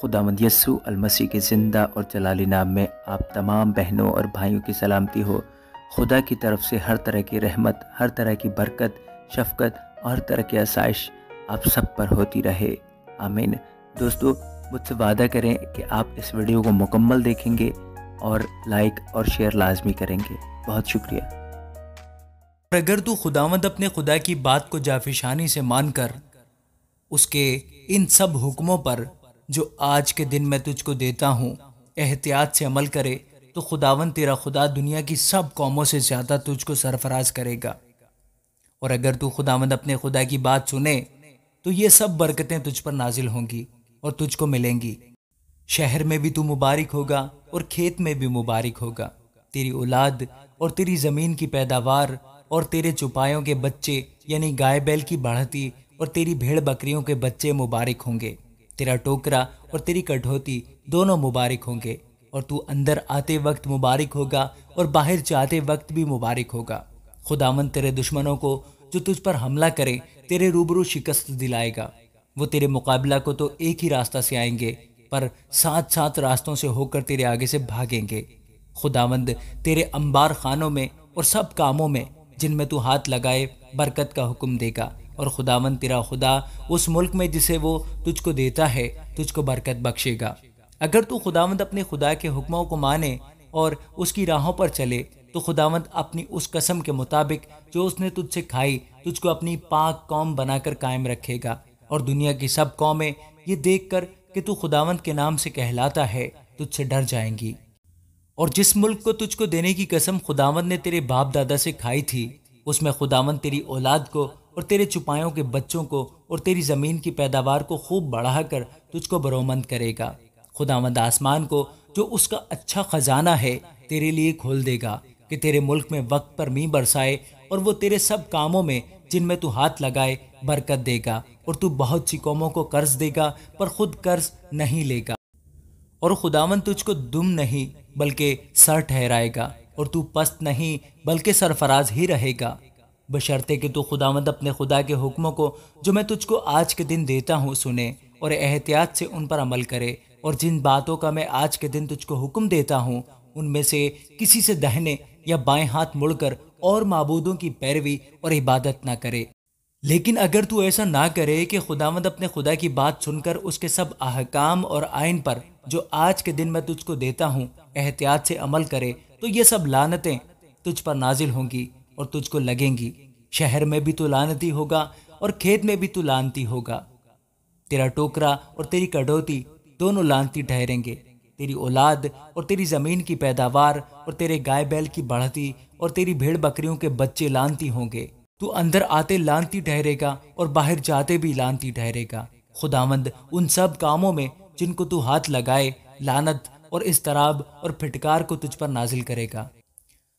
खुदामद यस्सु अलमसी के ज़िंदा और जलाली नाम में आप तमाम बहनों और भाइयों की सलामती हो। खुदा की तरफ़ से हर तरह की रहमत, हर तरह की बरकत, शफकत और हर तरह की आसाइश आप सब पर होती रहे। आमीन। दोस्तों, मुझसे वादा करें कि आप इस वीडियो को मुकम्मल देखेंगे और लाइक और शेयर लाजमी करेंगे। बहुत शुक्रिया। अगर तू खुदावंद अपने खुदा की बात को जाफिशानी से मानकर उसके इन सब हुक्मों पर जो आज के दिन मैं तुझको देता हूँ, एहतियात से अमल करे तो खुदावन तेरा खुदा दुनिया की सब कौमों से ज़्यादा तुझको सरफराज करेगा। और अगर तू खुदावंद अपने खुदा की बात सुने तो ये सब बरकतें तुझ पर नाजिल होंगी और तुझको मिलेंगी। शहर में भी तू मुबारक होगा और खेत में भी मुबारक होगा। तेरी औलाद और तेरी ज़मीन की पैदावार और तेरे चुपायों के बच्चे, यानी गाय बैल की बढ़ती और तेरी भेड़ बकरियों के बच्चे मुबारक होंगे। तेरा टोकरा और तेरी कटौती दोनों मुबारक होंगे और तू अंदर आते वक्त मुबारक होगा और बाहर जाते वक्त भी मुबारक होगा। खुदावन तेरे दुश्मनों को जो तुझ पर हमला करे, तेरे रूबरू शिकस्त दिलाएगा। वो तेरे मुकाबला को तो एक ही रास्ता से आएँगे, पर सात सात रास्तों से होकर तेरे आगे से भागेंगे। खुदावंद तेरे अंबार खानों में और सब कामों में जिनमें तू हाथ लगाए बरकत का हुक्म देगा। और खुदावंद तेरा खुदा उस मुल्क में जिसे वो तुझको देता है, तुझको बरकत बख्शेगा। अगर तू खुदावंद अपने खुदा के हुक्मों को माने और उसकी राहों पर चले तो खुदावंद अपनी उस कसम के मुताबिक जो उसने तुझसे खाई, तुझको अपनी पाक कौम बनाकर कायम रखेगा। और दुनिया की सब कौमें ये देख कर कि तू खुदावंत के नाम से कहलाता है, तुझसे डर जाएँगी। और जिस मुल्क को तुझको देने की कसम खुदावंद ने तेरे बाप दादा से खाई थी, उसमें खुदावंत तेरी औलाद को और तेरे चुपायों के बच्चों को और तेरी ज़मीन की पैदावार को खूब बढ़ाकर तुझको बरोमंद करेगा। खुदावंद आसमान को, जो उसका अच्छा खजाना है, तेरे लिए खोल देगा कि तेरे मुल्क में वक्त पर मी बरसाए और वो तेरे सब कामों में, जिनमें तू हाथ लगाए, बरकत देगा और तू बहुत सी कौमों को कर्ज देगा, पर खुद कर्ज नहीं लेगा। और खुदावन तुझको दुम नहीं, बल्कि सर ठहराएगा और तू पस्त नहीं, बल्कि सरफराज ही रहेगा। बशर्ते कि तू खुदावंद अपने खुदा के हुक्मों को, जो मैं तुझको आज के दिन देता हूँ, सुने और एहतियात से उन पर अमल करे। और जिन बातों का मैं आज के दिन तुझको हुक्म देता हूँ, उनमें से किसी से दहने या बाएँ हाथ मुड़कर और मबूदों की पैरवी और इबादत ना करे। लेकिन अगर तू ऐसा ना करे कि खुदावंद अपने खुदा की बात सुनकर उसके सब अहकाम और आयन पर, जो आज के दिन मैं तुझको देता हूँ, एहतियात से अमल करे तो ये सब लानतें तुझ पर नाजिल होंगी। और तुझको लगेंगी। शहर में भी तू लानती होगा और खेत में भी तू लानती होगा। तेरा टोकरा और तेरी कटौती दोनों लानती ठहरेंगे। तेरी औलाद और तेरी ज़मीन की पैदावार और तेरे गाय बैल की बढ़ती और तेरी भेड़ बकरियों के बच्चे लानती होंगे। तू अंदर आते लानती ठहरेगा और बाहर जाते भी लानती ठहरेगा। खुदावंद उन सब कामों में जिनको तू हाथ लगाए, लानत और इस तराब और फिटकार को तुझ पर नाजिल करेगा।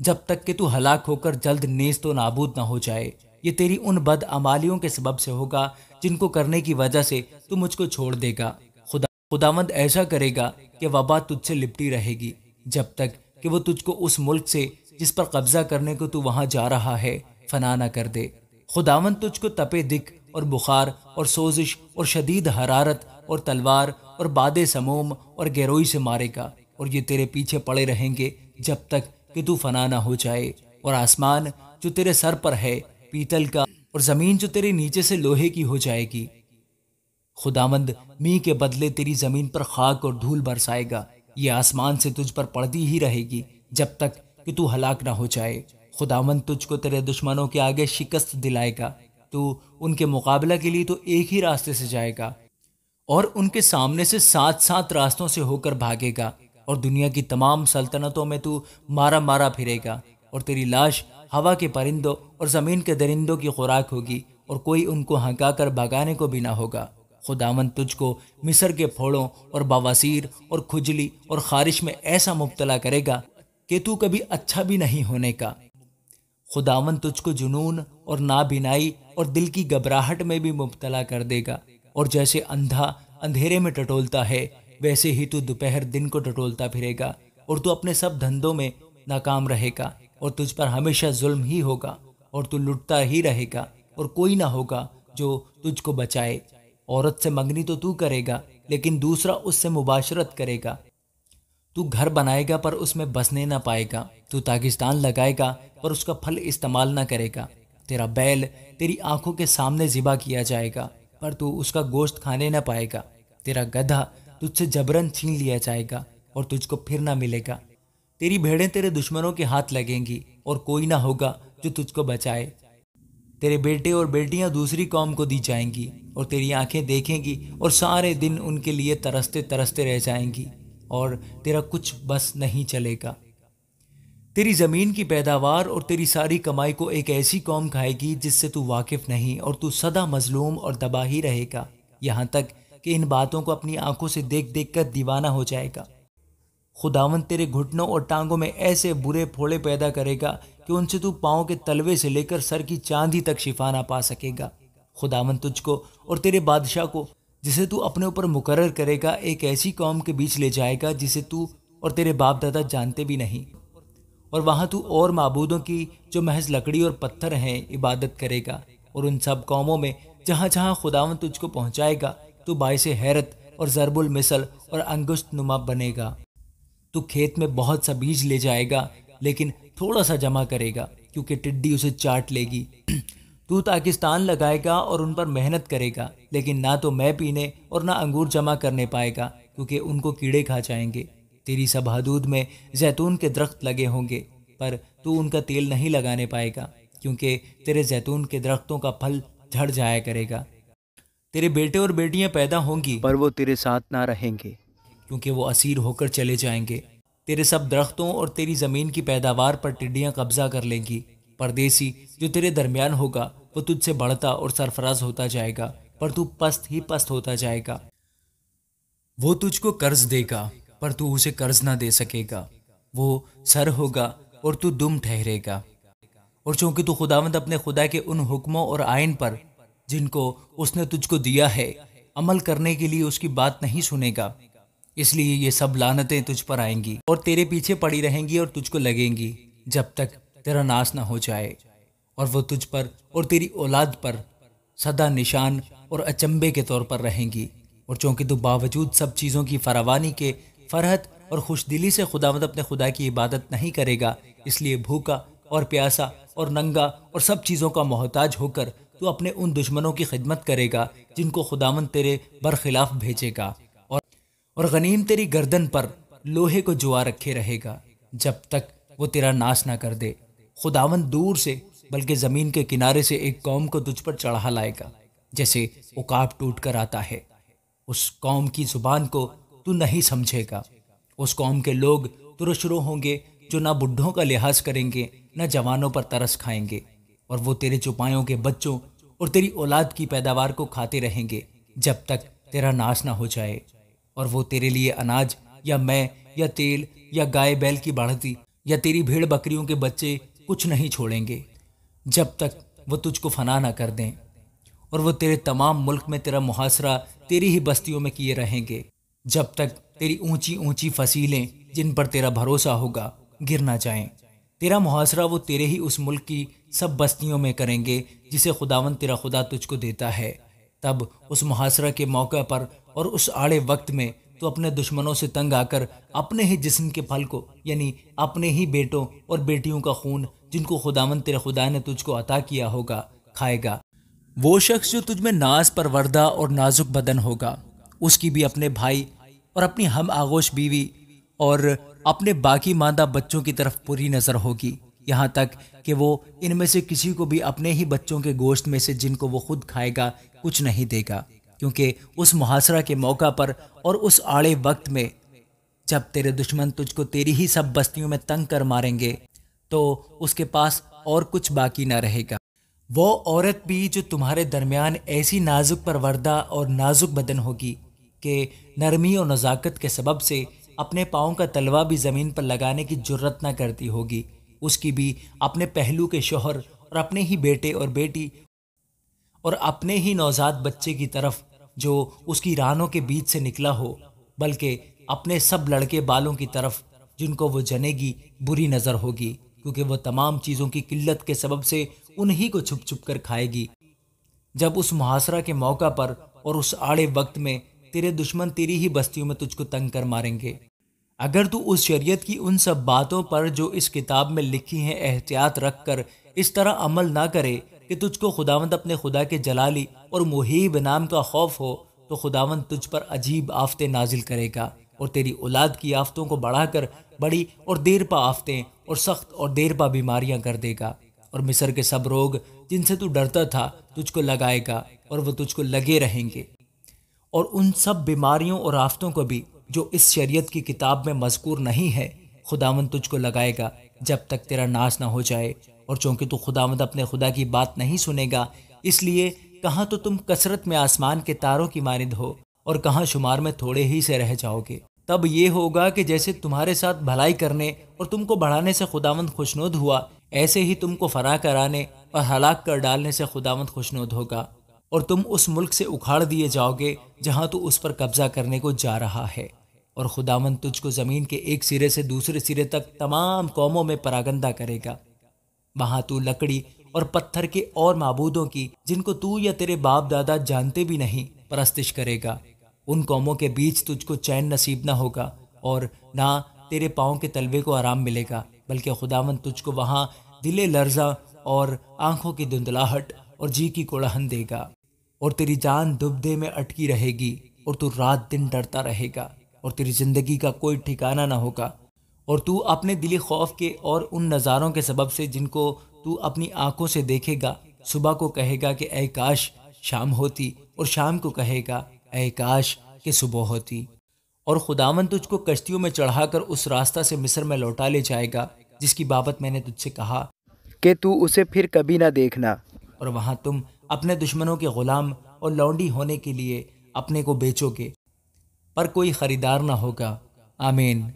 जब तक कि तू हलाक होकर जल्द नेज तो नाबूद ना हो जाए। ये तेरी उन बद अमालियों के सबब से होगा, जिनको करने की वजह से तू मुझको छोड़ देगा। खुदा, खुदावंद ऐसा करेगा कि वबा तुझसे लिपटी रहेगी, जब तक कि वो तुझको उस मुल्क से, जिस पर कब्जा करने को तू वहाँ जा रहा है फना न कर दे। खुदावंद तुझको तपे दिख और बुखार और सोजिश और शदीद हरारत और तलवार और बाद समूम और गहरोई से मारेगा, और ये तेरे पीछे पड़े रहेंगे, जब तक कि तू फना ना हो जाए, और आसमान जो तेरे सर पर है, पीतल का, और ज़मीन जो तेरे नीचे से लोहे की हो जाएगी। खुदामंद मी के बदले तेरी ज़मीन पर खाक और धूल बरसाएगा। ये आसमान से तुझ पर पड़ती ही रहेगी, जब तक कि तू हलाक ना हो जाए। खुदामंद तुझको तेरे दुश्मनों के आगे शिकस्त दिलाएगा। तू उनके मुकाबला के लिए तो एक ही रास्ते से जाएगा, और उनके सामने से सात सात रास्तों से होकर भागेगा। और दुनिया की तमाम सल्तनतों में तू मारा मारा फिरेगा और तेरी लाश हवा के परिंदों और ज़मीन के दरिंदों की खुराक होगी और कोई उनको हंका कर भगाने को भी ना होगा। खुदावन तुझको मिस्र के फोड़ों और बवासीर और खुजली और खारिश में ऐसा मुबतला करेगा कि तू कभी अच्छा भी नहीं होने का। खुदावन तुझको जुनून और नाबिनाई और दिल की घबराहट में भी मुबतला कर देगा और जैसे अंधा अंधेरे में टटोलता है वैसे ही तू दोपहर दिन को टटोलता फिरेगा, और तू अपने सब धंधों में नाकाम रहेगा, और तुझ पर हमेशा जुल्म ही होगा, और तू लुटता ही रहेगा, और कोई ना होगा जो तुझको बचाए। औरत से मंगनी तो तू करेगा, लेकिन दूसरा उससे मुबाशरत करेगा। तू घर बनाएगा, पर उसमें बसने ना पाएगा। तू ताकिस्तान लगाएगा, पर उसका फल इस्तेमाल ना करेगा। तेरा बैल तेरी आँखों के सामने ज़िबा किया जाएगा, पर तू उसका गोश्त खाने ना पाएगा। तेरा गधा तुझसे जबरन छीन लिया जाएगा और तुझको फिर ना मिलेगा। तेरी भेड़ें तेरे दुश्मनों के हाथ लगेंगी और कोई ना होगा जो तुझको बचाए। तेरे बेटे और बेटियाँ दूसरी कौम को दी जाएँगी और तेरी आँखें देखेंगी और सारे दिन उनके लिए तरसते तरसते रह जाएँगी और तेरा कुछ बस नहीं चलेगा। तेरी ज़मीन की पैदावार और तेरी सारी कमाई को एक ऐसी कौम खाएगी जिससे तू वाकिफ नहीं और तू सदा मजलूम और दबा ही रहेगा। यहाँ तक कि इन बातों को अपनी आँखों से देख देख कर दीवाना हो जाएगा। खुदावन तेरे घुटनों और टांगों में ऐसे बुरे फोड़े पैदा करेगा कि उनसे तू पाँव के तलवे से लेकर सर की चांदी तक शिफा ना पा सकेगा। खुदावन तुझको और तेरे बादशाह को, जिसे तू अपने ऊपर मुकर करेगा, एक ऐसी कौम के बीच ले जाएगा, जिसे तू और तेरे बाप दादा जानते भी नहीं। और वहाँ तू और मबूदों की जो महज लकड़ी और पत्थर हैं, इबादत करेगा। और उन सब कौमों में जहाँ जहाँ खुदावन तुझको पहुँचाएगा तो बायस हैरत और ज़रबुल मिसल और अंगुश्त नुमा बनेगा। तू खेत में बहुत सा बीज ले जाएगा, लेकिन थोड़ा सा जमा करेगा, क्योंकि टिड्डी उसे चाट लेगी। तू ताकिस्तान लगाएगा और उन पर मेहनत करेगा, लेकिन ना तो मैं पीने और ना अंगूर जमा करने पाएगा, क्योंकि उनको कीड़े खा जाएँगे। तेरी सब हदूद में जैतून के दरख्त लगे होंगे, पर तू उनका तेल नहीं लगाने पाएगा, क्योंकि तेरे जैतून के दरख्तों का फल झड़ जाया करेगा। तेरे बेटे और बेटियाँ पैदा होंगी। पर वो तेरे साथ ना रहेंगे। क्योंकि वो असीर होकर चले जाएँगे। तेरे सब दरख्तों और तेरी ज़मीन की पैदावार पर टिड्डियाँ कब्जा कर लेंगी। परदेसी जो तेरे दरमियान होगा वो तुझसे बढ़ता और सरफराज होता जाएगा पर तू पस्त ही पस्त होता जाएगा। वो तुझको कर्ज देगा पर तू उसे कर्ज ना दे सकेगा। वो सर होगा और तू दुम ठहरेगा। और चूँकि तू खुदावंद अपने खुदा के उन हुक्मों और आयन पर जिनको उसने तुझको दिया है, अमल करने के लिए उसकी बात नहीं सुनेगा। इसलिए ये सब लानतें तुझ पर आएँगी और तेरे पीछे पड़ी रहेंगी और तुझको लगेंगी, जब तक तेरा नाश ना हो जाए। और वो तुझ पर और तेरी औलाद पर सदा निशान और अचंबे के तौर पर रहेंगी। और चूँकि तू बावजूद सब चीज़ों की फरावानी के फरहत और खुशदिली से खुदावंद अपने खुदा की इबादत नहीं करेगा, इसलिए भूखा और प्यासा और नंगा और सब चीज़ों का मोहताज होकर तू अपने उन दुश्मनों की खिदमत करेगा, जिनको खुदावंद तेरे बरखिलाफ भेजेगा। और और गनीम तेरी गर्दन पर लोहे को जुआ रखे रहेगा, जब तक वो तेरा नाश ना कर दे। खुदावन दूर से, बल्कि ज़मीन के किनारे से एक कौम को तुझ पर चढ़ा लाएगा, जैसे उकाब टूट कर आता है। उस कौम की ज़ुबान को तू नहीं समझेगा। उस कौम के लोग तुरशरो होंगे, जो ना बुढ़ों का लिहाज करेंगे, ना जवानों पर तरस खाएँगे। और वो तेरे चुपायों के बच्चों और तेरी औलाद की पैदावार को खाते रहेंगे जब तक तेरा नाश ना हो जाए। और वो तेरे लिए अनाज या मैं या तेल या गाय बैल की बढ़ती या तेरी भेड़ बकरियों के बच्चे कुछ नहीं छोड़ेंगे, जब तक वो तुझको फना ना कर दें। और वो तेरे तमाम मुल्क में तेरा मुहासरा तेरी ही बस्तियों में किए रहेंगे, जब तक तेरी ऊँची ऊँची फसीलें जिन पर तेरा भरोसा होगा, गिर ना जाएँ। तेरा मुहासरा वो तेरे ही उस मुल्क की सब बस्तियों में करेंगे, जिसे खुदावन तेरा खुदा तुझको देता है। तब उस मुहासरा के मौके पर और उस आड़े वक्त में तो अपने दुश्मनों से तंग आकर अपने ही जिस्म के फल को, यानी अपने ही बेटों और बेटियों का खून, जिनको खुदावन तेरे खुदा ने तुझको अता किया होगा, खाएगा। वो शख्स जो तुझ में नाज परवरदा और नाजुक बदन होगा, उसकी भी अपने भाई और अपनी हम आगोश बीवी और अपने बाकी मादा बच्चों की तरफ़ पूरी नज़र होगी। यहाँ तक कि वो इनमें से किसी को भी अपने ही बच्चों के गोश्त में से जिनको वो खुद खाएगा, कुछ नहीं देगा। क्योंकि उस मुहासरा के मौका पर और उस आड़े वक्त में जब तेरे दुश्मन तुझको तेरी ही सब बस्तियों में तंग कर मारेंगे तो उसके पास और कुछ बाकी ना रहेगा। वो औरत भी जो तुम्हारे दरमियान ऐसी नाजुक परवरदा और नाजुक बदन होगी कि नरमी और नज़ाकत के सबब से अपने पाँव का तलवा भी ज़मीन पर लगाने की ज़रूरत ना करती होगी। उसकी भी अपने पहलू के शोहर और अपने ही बेटे और बेटी और अपने ही नौजाद बच्चे की तरफ़ जो उसकी रानों के बीच से निकला हो, बल्कि अपने सब लड़के बालों की तरफ़ जिनको वो जनेगी बुरी नज़र होगी, क्योंकि वह तमाम चीज़ों की किल्लत के सबब से उन्हीं को छुप छुप कर खाएगी। जब उस मुहासरा के मौका पर और उस आड़े वक्त में तेरे दुश्मन तेरी ही बस्तियों में तुझको तंग कर मारेंगे अगर तू उस शरीयत की उन सब बातों पर जो इस किताब में लिखी हैं एहतियात रख कर इस तरह अमल ना करे कि तुझको खुदावंद अपने खुदा के जलाली और मुहीब नाम का खौफ हो तो खुदावंद तुझ पर अजीब आफतें नाजिल करेगा और तेरी औलाद की आफतों को बढ़ाकर बड़ी और देर पा आफतें और सख्त और देर पा बीमारियाँ कर देगा। और मिस्र के सब रोग जिनसे तू डरता था, तुझको लगाएगा और वो तुझको लगे रहेंगे। और उन सब बीमारियों और आफतों को भी जो इस शरीयत की किताब में मजकूर नहीं है खुदावन तुझको लगाएगा जब तक तेरा नाश ना हो जाए। और चूँकि तू खुदावंद अपने खुदा की बात नहीं सुनेगा, इसलिए कहाँ तो तुम कसरत में आसमान के तारों की मानद हो और कहाँ शुमार में थोड़े ही से रह जाओगे। तब ये होगा कि जैसे तुम्हारे साथ भलाई करने और तुमको बढ़ाने से खुदावंद खुशनुद हुआ, ऐसे ही तुमको फरा कराने और हलाक कर डालने से खुदावंद खुशनुद होगा। और तुम उस मुल्क से उखाड़ दिए जाओगे जहाँ तू उस पर कब्जा करने को जा रहा है। और खुदावंद तुझको ज़मीन के एक सिरे से दूसरे सिरे तक तमाम कौमों में परागंदा करेगा। वहाँ तू लकड़ी और पत्थर के और मबूदों की, जिनको तू या तेरे बाप दादा जानते भी नहीं, परस्तिश करेगा। उन कौमों के बीच तुझको चैन नसीब ना होगा और ना तेरे पाँव के तलवे को आराम मिलेगा, बल्कि खुदावन तुझको वहाँ दिले लर्जा और आँखों की धुंधलाहट और जी की कोड़हन देगा। और तेरी जान दुबदे में अटकी रहेगी और तू रात दिन डरता रहेगा। और तेरी ज़िंदगी का कोई ठिकाना ना होगा। और तू अपने दिली खौफ के और उन नज़ारों के सबब से जिनको तू अपनी आँखों से देखेगा सुबह को कहेगा कि ए काश शाम होती और शाम को कहेगा ए काश कि सुबह होती। और खुदावन तुझको कश्तियों में चढ़ाकर उस रास्ता से मिस्र में लौटा ले जाएगा जिसकी बाबत मैंने तुझसे कहा कि तू उसे फिर कभी ना देखना। और वहाँ तुम अपने दुश्मनों के गुलाम और लौंडी होने के लिए अपने को बेचोगे। पर कोई ख़रीदार ना होगा। आमीन।